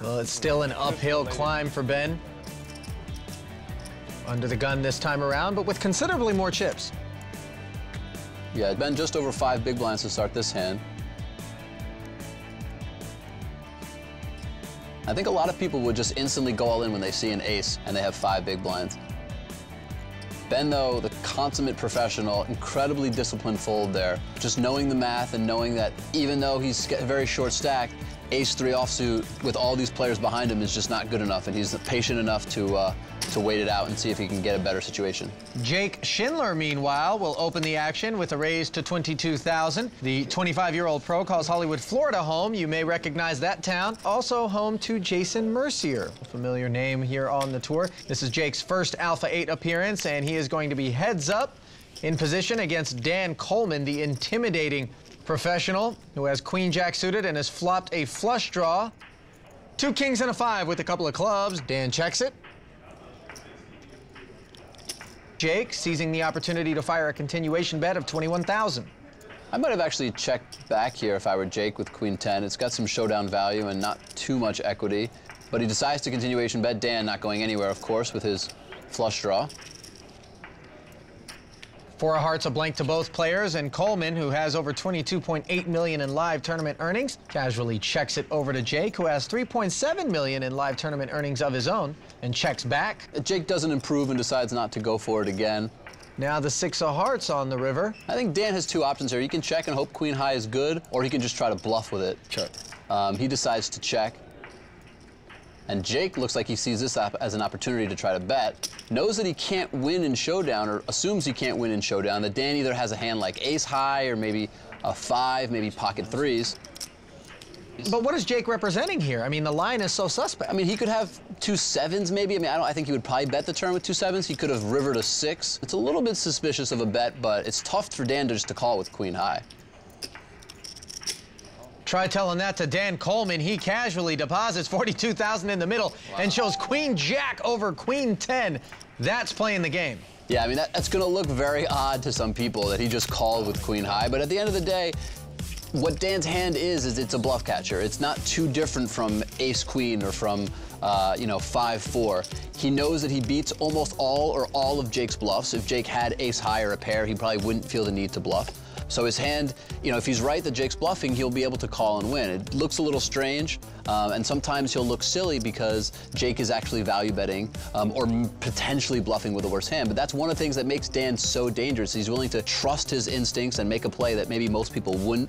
Well, it's still an uphill climb for Ben. Under the gun this time around, but with considerably more chips. Yeah, Ben just over five big blinds to start this hand. I think a lot of people would just instantly go all in when they see an ace and they have five big blinds. Ben, though, the consummate professional, incredibly disciplined fold there. Just knowing the math and knowing that even though he's very short stacked, ace three offsuit with all these players behind him is just not good enough, and he's patient enough to uh, to wait it out and see if he can get a better situation. Jake Schindler, meanwhile, will open the action with a raise to 22,000. The 25-year-old pro calls Hollywood, Florida home. You may recognize that town. Also home to Jason Mercier, a familiar name here on the tour. This is Jake's first Alpha 8 appearance, and he is going to be heads up in position against Dan Colman, the intimidating professional who has queen jack suited and has flopped a flush draw. Two kings and a five with a couple of clubs. Dan checks it. Jake seizing the opportunity to fire a continuation bet of 21,000. I might have actually checked back here if I were Jake with Queen 10. It's got some showdown value and not too much equity. But he decides to continuation bet Dan, not going anywhere, of course, with his flush draw. Four hearts a blank to both players, and Colman, who has over 22.8 million in live tournament earnings, casually checks it over to Jake, who has 3.7 million in live tournament earnings of his own, and checks back. Jake doesn't improve and decides not to go for it again. Now the six of hearts on the river. I think Dan has two options here. He can check and hope queen high is good, or he can just try to bluff with it. Sure. Um, he decides to check. And Jake looks like he sees this as an opportunity to try to bet. Knows that he can't win in showdown, or assumes he can't win in showdown, that Dan either has a hand like ace high, or maybe a five, maybe pocket threes. But what is Jake representing here? I mean, the line is so suspect. I mean, he could have two sevens, maybe. I mean, I don't. I think he would probably bet the turn with two sevens. He could have rivered a six. It's a little bit suspicious of a bet, but it's tough for Dan to just to call with queen high. Try telling that to Dan Colman. He casually deposits 42,000 in the middle wow. and shows Queen Jack over Queen 10. That's playing the game. Yeah, I mean, that, that's going to look very odd to some people that he just called with Queen High. But at the end of the day, what Dan's hand is, is it's a bluff catcher. It's not too different from Ace Queen or from, uh, you know, 5-4. He knows that he beats almost all or all of Jake's bluffs. If Jake had Ace High or a pair, he probably wouldn't feel the need to bluff. So his hand, you know, if he's right that Jake's bluffing, he'll be able to call and win. It looks a little strange, um, and sometimes he'll look silly because Jake is actually value betting um, or potentially bluffing with a worse hand. But that's one of the things that makes Dan so dangerous. He's willing to trust his instincts and make a play that maybe most people wouldn't.